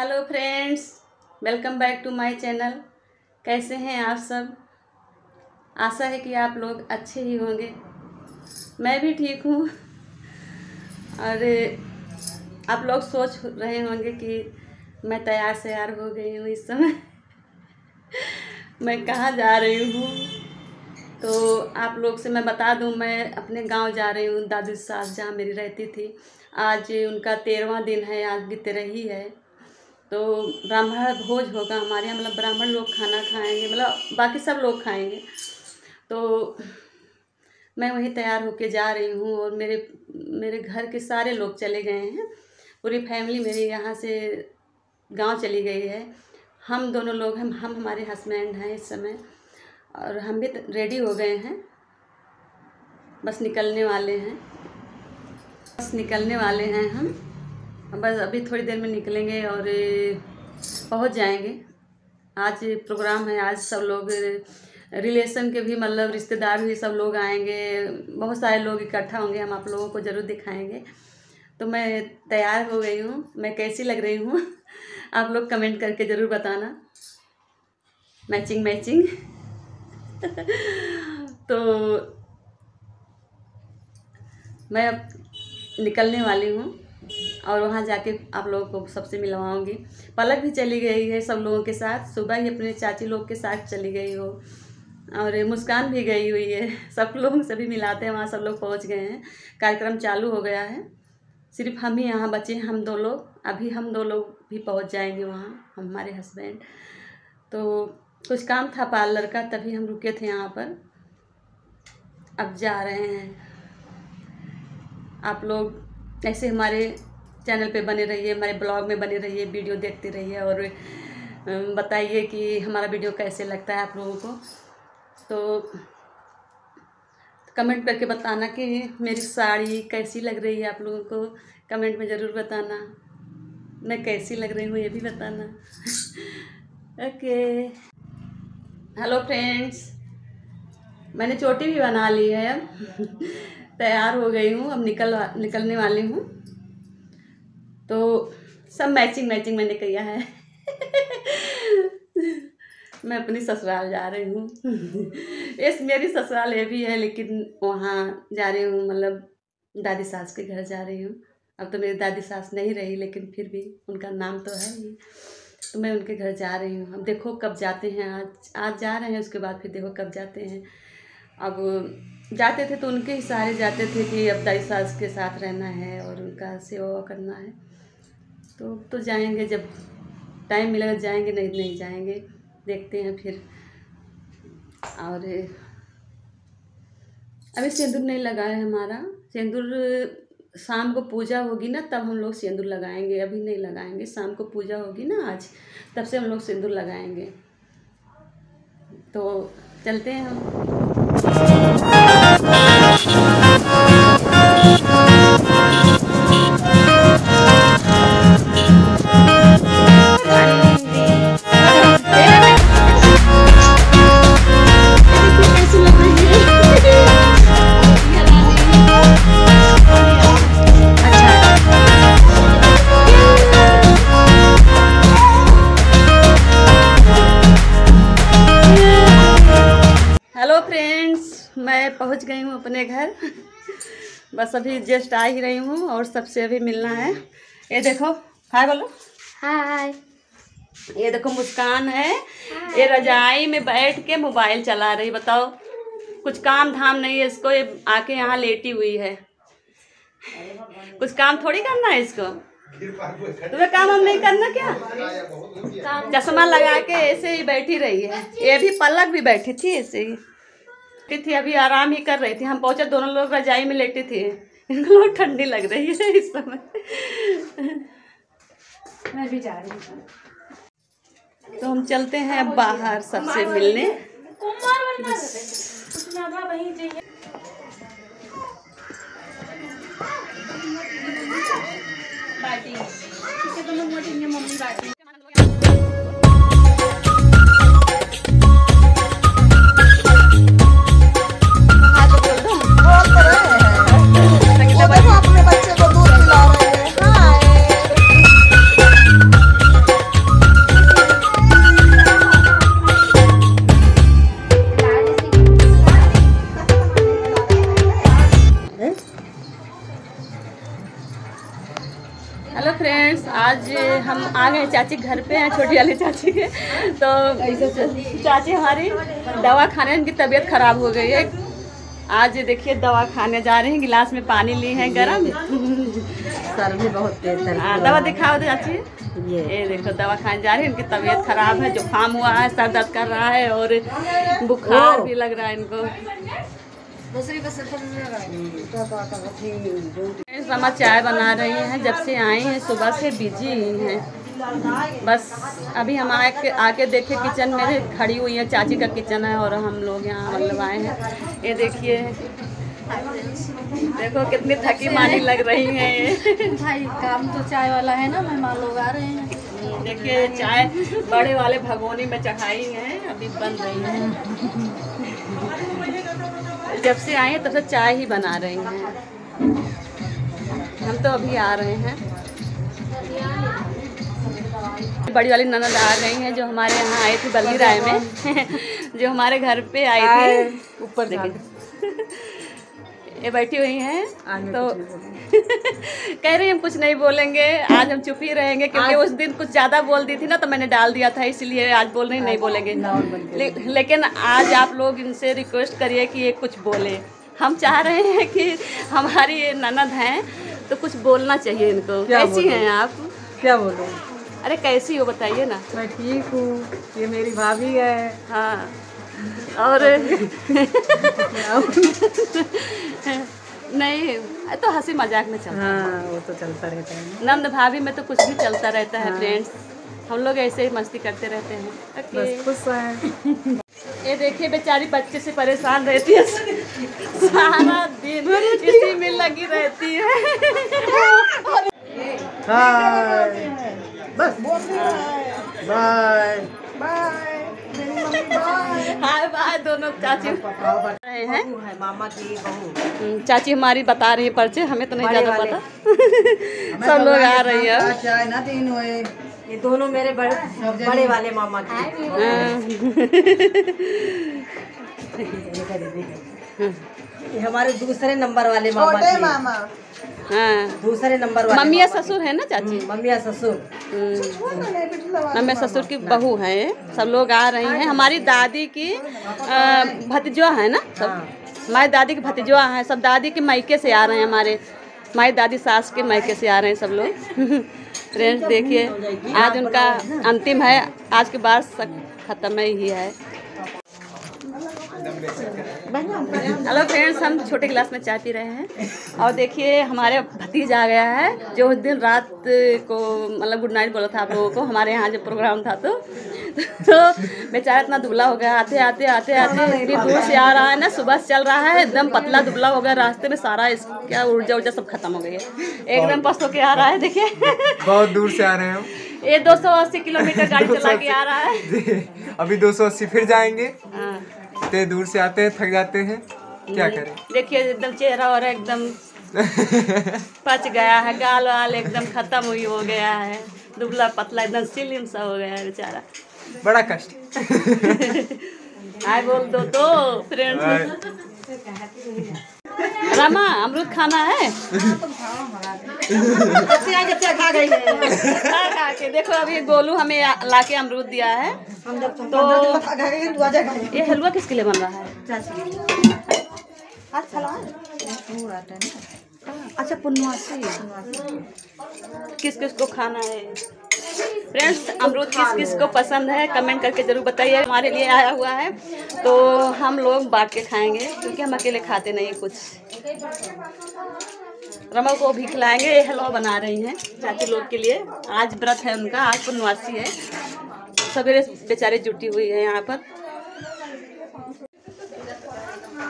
Hello friends, welcome back to my channel. कैसे हैं आप सब? आशा है कि आप लोग अच्छे ही होंगे। मैं भी ठीक हूँ। और आप लोग सोच रहे होंगे कि मैं तैयार सैयार हो गई हूँ इस समय। मैं कहाँ जा रही हूँ? तो आप लोग से मैं बता दूँ, मैं अपने गाँव जा रही हूँ, दादी सास जहाँ मेरी रहती थी। आज उनका तेरहवा दिन है, आज बीत रही है। तो ब्राह्मण भोज होगा हमारे यहाँ मतलब ब्राह्मण लोग खाना खाएँगे मतलब बाकी सब लोग खाएँगे। तो मैं वहीं तैयार होके जा रही हूँ और मेरे मेरे घर के सारे लोग चले गए हैं। पूरी फैमिली मेरी यहाँ से गाँव चली गई है। हम दोनों लोग, हम हम हमारे हस्बैंड हैं इस समय और हम भी रेडी हो गए हैं। बस निकलने वाले हैं। बस निकलने वाले हैं हम। बस अभी थोड़ी देर में निकलेंगे और पहुँच जाएँगे। आज प्रोग्राम है, आज सब लोग रिलेशन के भी मतलब रिश्तेदार भी सब लोग आएँगे। बहुत सारे लोग इकट्ठा होंगे, हम आप लोगों को ज़रूर दिखाएँगे। तो मैं तैयार हो गई हूँ, मैं कैसी लग रही हूँ, आप लोग कमेंट करके ज़रूर बताना। Matching matching. तो मैं अब निकलने वाली हूँ। और वहाँ जाके आप लोगों को सबसे मिलवाऊँगी। पलक भी चली गई है सब लोगों के साथ। सुबह ही अपने चाची लोग के साथ चली गई हो। और मुस्कान भी गई हुई है। सब लोग सभी मिलाते हैं, वहाँ सब लोग पहुँच गए हैं। कार्यक्रम चालू हो गया है। सिर्फ़ हम ही यहाँ बचे हैं, हम दो लोग। अभी हम दो लोग भी पहुँच जाएँगे वहाँ, हमारे हस्बैंड। तो कुछ काम था पार्लर का, तभी हम रुके थे यहाँ पर। अब जा रहे हैं। आप लोग ऐसे हमारे चैनल पे बने रहिए, हमारे ब्लॉग में बने रहिए, वीडियो देखते रहिए और बताइए कि हमारा वीडियो कैसे लगता है आप लोगों को। तो कमेंट करके बताना कि मेरी साड़ी कैसी लग रही है आप लोगों को। कमेंट में ज़रूर बताना। मैं कैसी लग रही हूँ ये भी बताना। ओके। हेलो फ्रेंड्स, मैंने चोटी भी बना ली है। अब तैयार हो गई हूँ, अब निकल निकलने वाली हूँ। तो सब मैचिंग मैचिंग मैंने किया है। मैं अपनी ससुराल जा रही हूँ। इस मेरी ससुराल ये भी है, लेकिन वहाँ जा रही हूँ मतलब दादी सास के घर जा रही हूँ। अब तो मेरी दादी सास नहीं रही, लेकिन फिर भी उनका नाम तो है ही। तो मैं उनके घर जा रही हूँ। अब देखो कब जाते हैं आज। आज जा रहे हैं, उसके बाद फिर देखो कब जाते हैं। अब जाते थे तो उनके ही सहारे जाते थे कि अब दादी सास के साथ रहना है और उनका सेवा करना है। तो तो जाएँगे, जब टाइम मिलेगा जाएँगे, नहीं नहीं जाएँगे, देखते हैं फिर। और अभी सिंदूर नहीं लगा है हमारा। सिंदूर शाम को पूजा होगी ना, तब हम लोग सिंदूर लगाएँगे। अभी नहीं लगाएँगे, शाम को पूजा होगी ना आज, तब से हम लोग सिंदूर लगाएँगे। तो चलते हैं हम। बस अभी जस्ट आ ही रही हूँ और सबसे अभी मिलना है। ये देखो हाय बोलो हाय। ये देखो मुस्कान है। ये रजाई में बैठ के मोबाइल चला रही बताओ। कुछ काम धाम नहीं है इसको ये आके यहाँ लेटी हुई है। कुछ काम थोड़ी करना है इसको? तुम्हें काम हम नहीं करना क्या? चश्मा लगा के ऐसे ही बैठी रही है। ये भी पलक भी बैठी थी ऐसे ही। बैठी थी अभी आराम ही कर रही थी। हम पहुँचे दोनों लोग रजाई में लेटी थी। इनको लोग ठंडी लग रही है इस समय। मैं भी जा रही हूँ। तो हम चलते हैं बाहर सबसे मिलने। बाटी तो मम्मी बाटी हेलो फ्रेंड्स, आज हम आ गए चाची घर पे, हैं, छोटी वाली चाची के। तो चाची हमारी दवा खाने उनकी तबीयत ख़राब हो गई है। आज देखिए दवा खाने जा रहे हैं गिलास में पानी ली है गर्म। सर भी बहुत तेज हाँ, दवा दिखाओ दो चाची। ये। ये देखो दवा खाने जा रही है इनकी तबीयत खराब है जुकाम हुआ है सर दर्द कर रहा है और बुखार भी लग रहा है इनको। समा चाय बना रही हैं जब से आई हैं सुबह से बिज़ी हैं। बस अभी हम आके आके देखे किचन में खड़ी हुई है चाची का किचन है और हम लोग यहाँ मतलब आए हैं। ये देखिए देखो कितनी थकी मानी लग रही है ये। भाई काम तो चाय वाला है ना मेहमान लोग आ रहे हैं। देखिए चाय बड़े वाले भगोनी में चढ़ाई है अभी बन रही है। जब से आए हैं तब से चाय ही बना रही हैं। हम तो अभी आ रहे हैं। बड़ी वाली ननद आ गई हैं जो हमारे यहाँ आई थी बल्ली राय में। जो हमारे घर पे आई थी। ऊपर ये बैठी हुई हैं तो कह रही हम कुछ नहीं बोलेंगे। आज हम चुप ही रहेंगे क्योंकि उस दिन कुछ ज़्यादा बोल दी थी ना तो मैंने डाल दिया था इसलिए आज बोल रही नहीं बोलेंगे। ले, लेकिन आज आप लोग इनसे रिक्वेस्ट करिए कि ये कुछ बोले। हम चाह रहे हैं कि हमारी ये ननद हैं तो कुछ बोलना चाहिए इनको। कैसी? हैं आप? क्या बोलूँ? अरे कैसी हो बताइए ना। मैं ठीक हूँ ये मेरी भाभी है। हाँ। और नहीं तो हँसी मज़ाक में चल हाँ। वो तो चलता रहता है। नंद भाभी में तो कुछ भी चलता रहता है फ्रेंड्स हम लोग ऐसे ही मस्ती करते रहते हैं। बस खुश है। ये देखिए बेचारी बच्चे से परेशान रहती है। सारा दिन इसी में लगी रहती है? बस। बाय हाय बाय दोनों चाची। रहे हैं। है मामा की बहू। हम्म, चाची हमारी बता रही है पर्चे हमें तो नहीं ज़्यादा पता। सब लोग आ रही है। हुए। ये दोनों मेरे बड़े बड़े वाले मामा की। ये हमारे दूसरे नंबर वाले मामा की मामा। हाँ। दूसरे नंबर वाले मम्मी या ससुर है ना चाची? मम्मी या ससुर मम्मी ससुर की बहू है सब लोग आ रही हैं। हमारी दादी की भतीजवा है ना सब? हमारी दादी की भतीजवा है सब दादी के मायके से आ रहे हैं हमारे। हमारी दादी सास के मायके से आ रहे हैं सब लोग। फ्रेंड्स देखिए आज उनका अंतिम है आज के बाद सब खत्म ही है। हेलो फ्रेंड्स हम छोटे गिलास में चाय पी रहे हैं। और देखिए हमारे भतीजा आ गया है जो उस दिन रात को मतलब गुड नाइट बोला था आप लोगों को हमारे यहाँ जो प्रोग्राम था तो। तो बेचारा इतना दुबला हो गया आते आते आते आते इतनी दूर से आ रहा है ना सुबह से चल रहा है एकदम पतला दुबला हो गया रास्ते में सारा इसका ऊर्जा ऊर्जा सब खत्म हो गई है। एकदम पस्त होके आ रहा है देखिए। बहुत दूर से आ रहे हैं ये 280 किलोमीटर गाड़ी चला के आ रहा है। अभी 280 फिर जाएँगे। हाँ। हैं दूर से आते हैं थक जाते हैं। क्या करें? देखिए एकदम चेहरा और एकदम पच गया है गाल वाल एकदम खत्म हुई हो गया है। दुबला पतला एकदम सिलिम सा हो गया है बेचारा। बड़ा कष्ट। आए बोल दो तो फ्रेंड्स रमा अमरूद खाना है? खा गई खा खा के। देखो अभी गोलू हमें ला के अमरूद दिया है। तो ये हलवा किसके लिए बन रहा है? अच्छा पुनवासी। किस किस को खाना है? फ्रेंड्स अमरूद किस किस को पसंद है, कमेंट करके ज़रूर बताइए। हमारे लिए आया हुआ है तो हम लोग बांट के खाएँगे, क्योंकि हम अकेले खाते नहीं कुछ। रमा को भी खिलाएँगे हलवा बना रही हैं, चाची लोग के लिए। आज व्रत है उनका, आज पुनवासी है। सवेरे बेचारे जुटी हुई है यहाँ पर।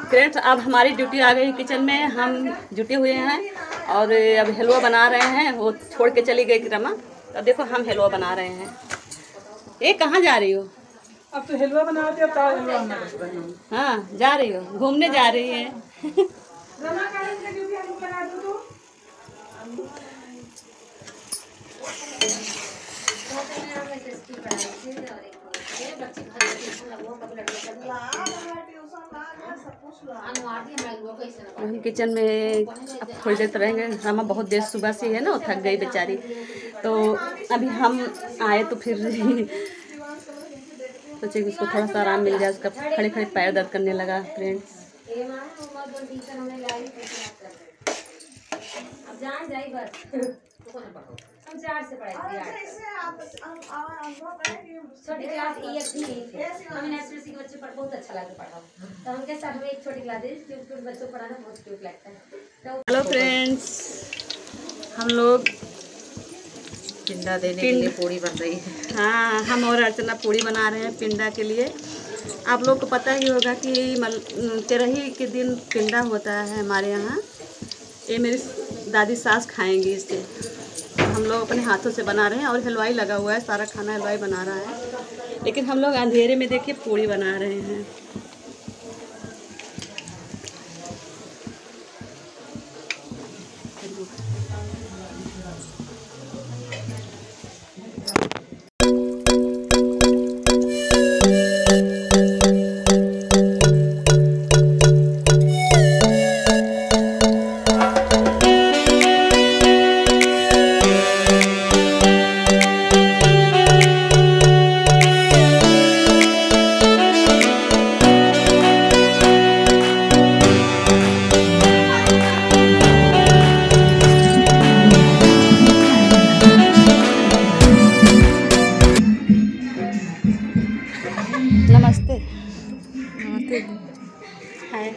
फ्रेंड्स, अब हमारी ड्यूटी आ गई किचन में, हम जुटे हुए हैं, और अब हलवा बना रहे हैं, वो छोड़ के चली गई रमा अब देखो हम हलवा बना रहे हैं। ये कहाँ जा रही हो? अब तो हलवा बना रही हूँ। हाँ जा रही हो। घूमने जा रही है। हम किचन में अब थोड़ी देर तो रहेंगे। रमा बहुत देर सुबह से है ना थक गई बेचारी। तो अभी हम आए तो फिर सोचे कि उसको थोड़ा सा आराम मिल जाए उसका खड़े खड़े पैर दर्द करने लगा फ्रेंड्स छोटी क्लास के बच्चे पर बहुत अच्छा लगता पढ़ाओ। तो हम के साथ एक छोटी क्लास क्यूट क्यूट बच्चों पढ़ाना बहुत क्यूट लगता है। तो हेलो फ्रेंड्स हम लोग पिंडा देने पिंड... के लिए पूरी बन रही है। हाँ हम और अर्चना पूड़ी बना रहे हैं पिंडा के लिए। आप लोग को पता ही होगा कि मल तेरही के दिन पिंडा होता है हमारे यहाँ। ये मेरी दादी सास खाएँगी इसे। हम लोग अपने हाथों से बना रहे हैं और हलवाई लगा हुआ है सारा खाना हलवाई बना रहा है। लेकिन हम लोग अंधेरे में देखिए पूड़ी बना रहे हैं। नमस्ते। हाय।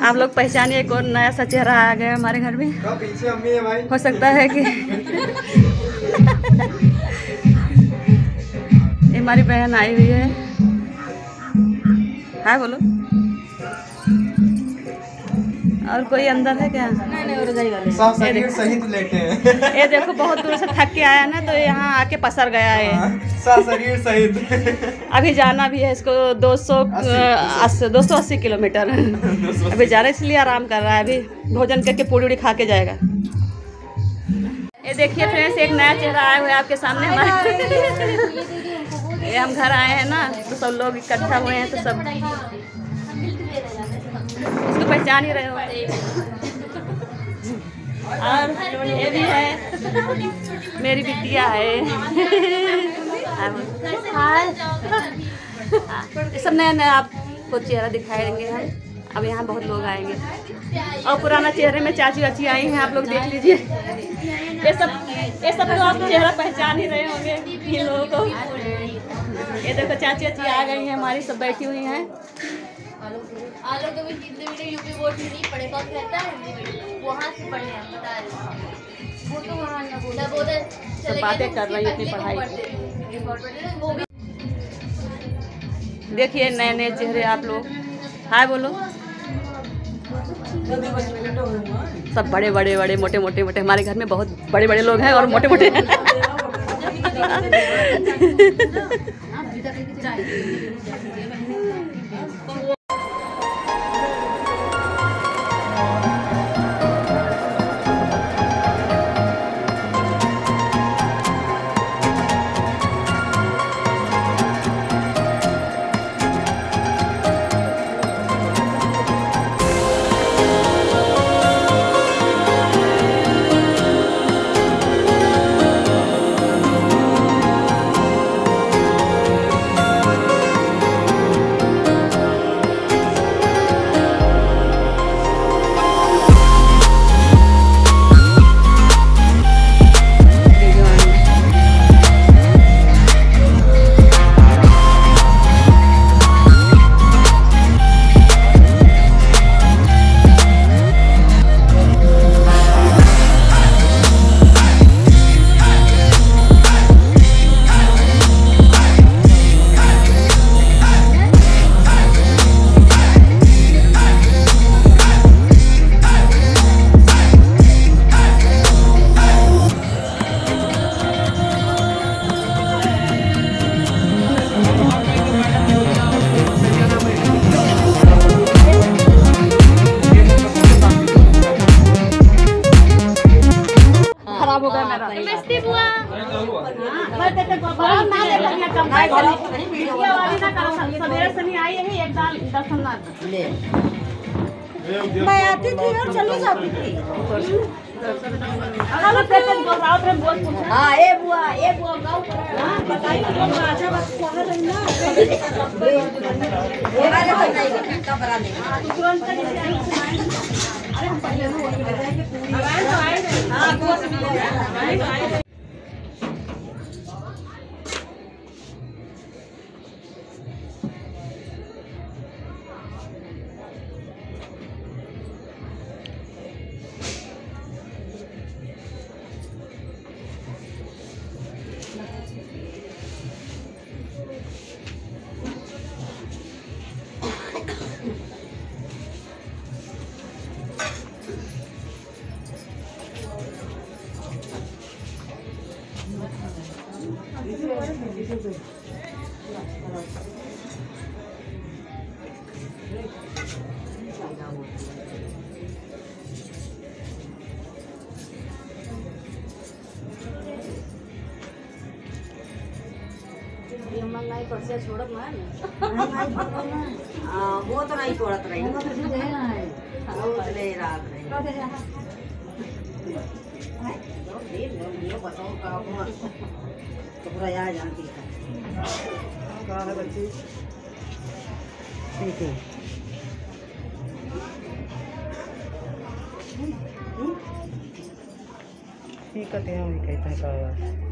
आप लोग पहचानिए एक और नया सा चेहरा आ गया हमारे घर में। पीछे अम्मी है भाई। हो सकता है कि ये हमारी बहन आई हुई है। हाँ बोलो। और कोई अंदर है क्या? सब शरीर सहित लेटे हैं। ये देखो बहुत दूर से थक के आया ना तो यहाँ आके पसर गया है। हाँ, सब शरीर सहित। अभी जाना भी है इसको 200 अस्सी दो सौ अस्सी किलोमीटर। अभी जा रहा है इसलिए आराम कर रहा है अभी भोजन करके पूड़ी उड़ी खा के जाएगा। ये देखिए फ्रेंड्स एक नया चेहरा आया हुआ है आपके सामने। हमारे ये हम घर आए हैं ना तो सब लोग इकट्ठा हुए हैं तो सब इसको पहचान ही रहे हो। और ये भी है। मेरी बिटिया है। ये सब नया नया आपको चेहरा दिखाएँगे हम। अब यहाँ बहुत लोग आएँगे। और पुराना चेहरे में चाची वाची आई हैं, आप लोग देख लीजिए। ये सब ये सब तो आप चेहरा पहचान ही रहे होंगे इन लोगों को। ये देखो, चाची वाची आ गई हैं, हमारी सब बैठी हुई हैं। आलो तो भी हिंदी मीडियम यूपी बोर्ड में नहीं पढ़े कौन कहता है हिंदी मीडियम वहाँ से पढ़े हैं बता रहे वो तो वहाँ ना बोला चले बातें कर रही हैं अपनी पढ़ाई देखिए नए नए चेहरे आप लोग हाय बोलो सब बड़े बड़े बड़े मोटे मोटे मोटे हमारे घर में बहुत बड़े बड़े लोग हैं और मोटे मोटे हो ना मैं आती थी और चली जाती थी हाँ ए बुआ ए बुआ गाँव वो तो नहीं छोड़त रही वो तो ले रात रही ये बताओ का तो पूरा यहाँ जानती है। कहाँ बच्ची? ठीक है ठीक है हम कहते हैं।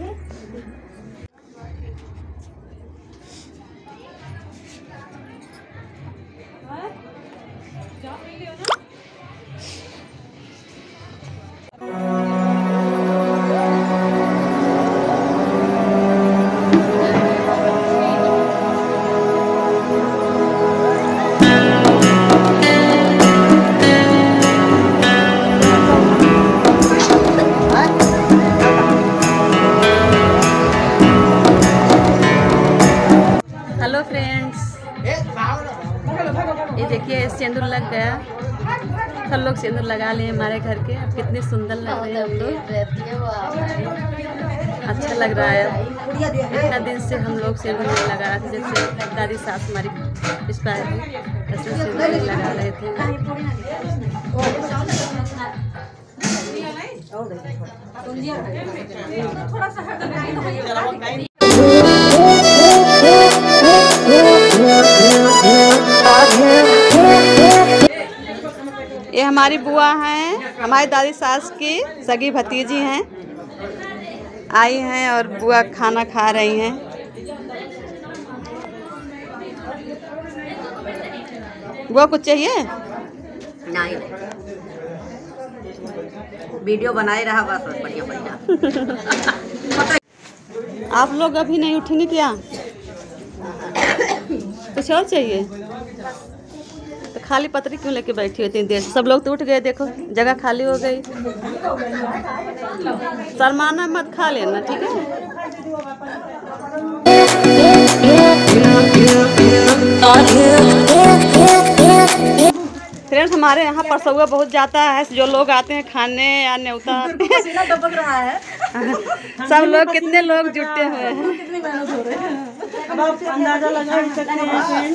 हेलो लगा लिए हमारे घर के। अब कितने सुंदर लग रहे हैं हम लोग। अच्छा लग रहा है। इतना दिन से हम लोग सिंदूर नहीं लगा रहे थे जब से दादी सास हमारी एक्सपायर हुई तब से सिंदूर नहीं लगा रहे थे। ये हमारी बुआ हैं हमारी दादी सास की सगी भतीजी हैं आई हैं और बुआ खाना खा रही हैं। बुआ कुछ चाहिए? नहीं वीडियो बनाए रहा बस बढ़िया बढ़िया। आप लोग अभी नहीं उठेंगे क्या? कुछ और चाहिए? खाली पतरी क्यों लेके बैठी हो इतनी देर सब लोग तो उठ गए, देखो, जगह खाली हो गई। शर्माना मत खा लेना, ठीक है? फ्रेंड्स, हमारे यहाँ परसौआ बहुत जाता है जो लोग आते हैं खाने या न्योता सब लोग कितने लोग जुटे हुए हैं। अंदाज़ा लगा सकते हैं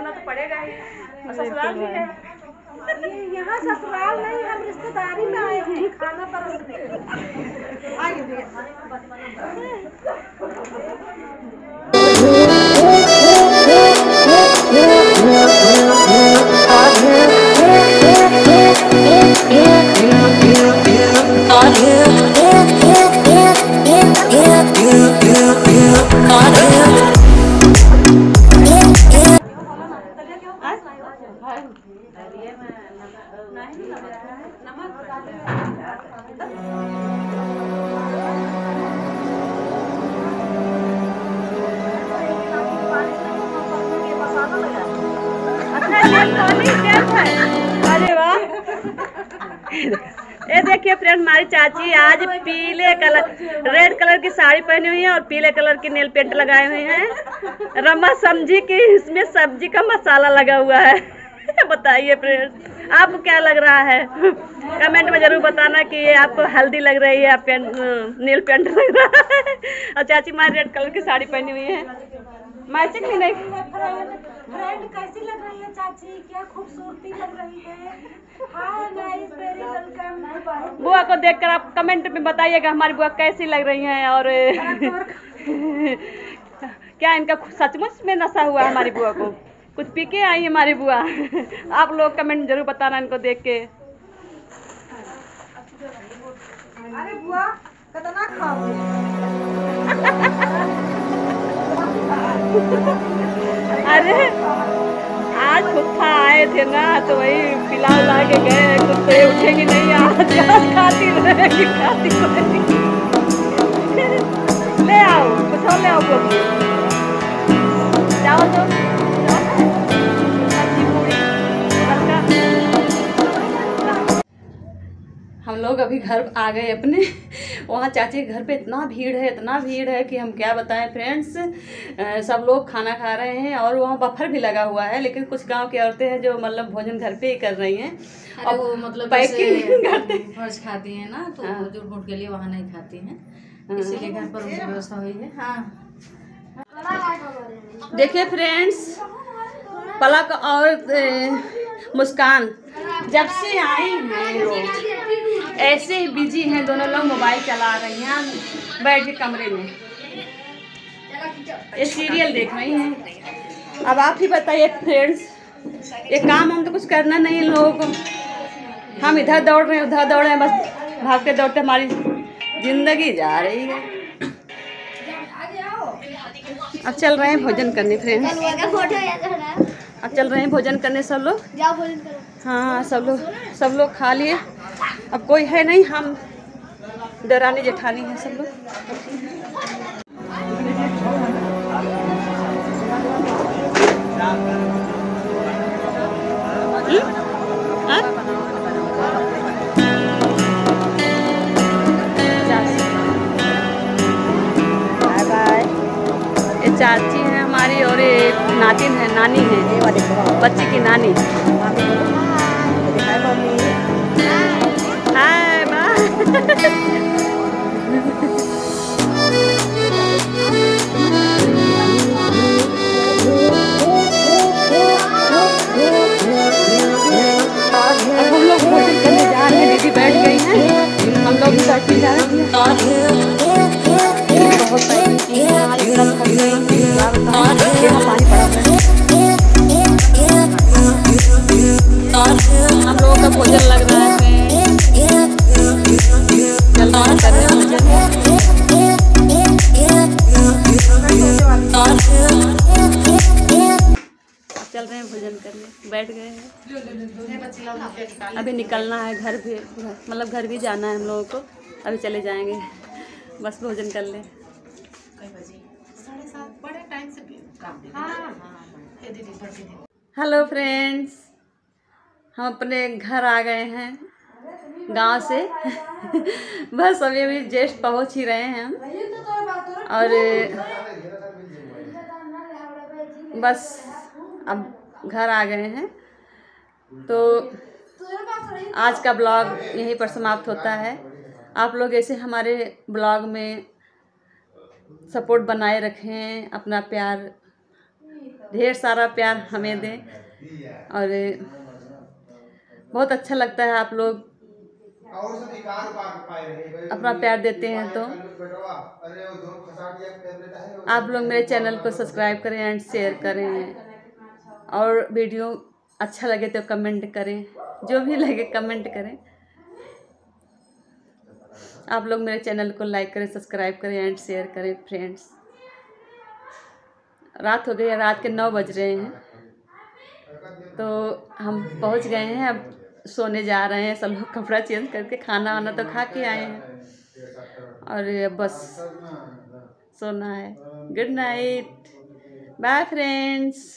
करना तो पड़ेगा ही। और ससुराल भी है। यहाँ ससुराल नहीं हम रिश्तेदारी में आए हैं। खाना परोसने अरे वाह। ये देखिए फ्रेंड हमारी चाची आज पीले कलर रेड कलर की साड़ी पहनी हुई है और पीले कलर की नेल पेंट लगाए हुए हैं। रमा समझी कि इसमें सब्ज़ी का मसाला लगा हुआ है। बताइए फ्रेंड आपको क्या लग रहा है? कमेंट में ज़रूर बताना कि ये आपको हल्दी लग रही है पेंट नील पेंट लग रहा है। और चाची हमारी रेड कलर की साड़ी पहनी हुई है। मैचिंग भी नहीं। फ्रेंड कैसी लग रही है चाची? क्या खूबसूरती लग रही है? बुआ को देखकर आप कमेंट में बताइएगा हमारी बुआ कैसी लग रही हैं और क्या इनका सचमुच में नशा हुआ है हमारी बुआ को? कुछ पी के आई है हमारी बुआ। आप लोग कमेंट ज़रूर बताना इनको देख के। अरे बुआ कितना अरे आज फुफा आए थे ना तो वही पिला उला के गए कुछ तो ये नहीं आज आज खाती रहेगी खाती रहेगी। ले आओ कुछ और ले आओ लोग अभी घर आ गए अपने। वहाँ चाची के घर पे इतना भीड़ है इतना भीड़ है कि हम क्या बताएँ फ्रेंड्स सब लोग खाना खा रहे हैं और वहाँ बफर भी लगा हुआ है लेकिन कुछ गाँव की औरतें हैं जो मतलब भोजन घर पे ही कर रही हैं। और वो मतलब पैकिंग करते फ़र्ज़ खाती हैं ना तो हाँ। दूर मूड के लिए वहाँ नहीं खाती हैं। इसीलिए घर पर व्यवस्था हुई है। हाँ। देखिए फ्रेंड्स पलक और मुस्कान जब से आई हैं ऐसे ही बिज़ी हैं दोनों लोग मोबाइल चला रही हैं। बैठ के कमरे में। ये सीरियल देख रही हैं। अब आप ही बताइए फ्रेंड्स ये काम हम तो कुछ करना नहीं इन लोगों को। हम इधर दौड़ रहे हैं उधर दौड़ रहे हैं बस भागते दौड़ते हमारी ज़िंदगी जा रही है। अब चल रहे हैं भोजन करने फ्रेंड्स है अब चल रहे हैं भोजन करने सब लोग। हाँ सब लोग सब लोग खा लिए। अब कोई है नहीं, हम दरानी जेठानी है सब लोग हम्म? हाँ? चाची है हमारी और ये नातिन है, नानी है, बच्ची की नानी चल रहे भोजन करने। बैठ गए अभी निकलना है घर भी मतलब घर भी जाना है हम लोगों को। अभी चले जाएँगे। बस भोजन कर लें। हेलो फ्रेंड्स हम अपने घर आ गए हैं। गाँव से। बस अभी अभी जेस्ट पहुँच ही रहे हैं हम। और बस अब घर आ गए हैं। तो आज का ब्लॉग यहीं पर समाप्त होता है। आप लोग ऐसे हमारे ब्लॉग में सपोर्ट बनाए रखें, अपना प्यार, ढेर सारा प्यार हमें दें। और बहुत अच्छा लगता है आप लोग अपना प्यार देते हैं तो। आप लोग मेरे चैनल को सब्सक्राइब करें एंड शेयर करें। और वीडियो अच्छा लगे तो कमेंट करें, जो भी लगे कमेंट करें। आप लोग मेरे चैनल को लाइक करें, सब्सक्राइब करें एंड शेयर करें फ्रेंड्स रात हो गई है, रात के नौ बज रहे हैं। तो हम पहुँच गए हैं, अब सोने जा रहे हैं, सब लोग कपड़ा चेंज करके खाना वाना तो खा के आए हैं। और बस सोना है। Good night bye friends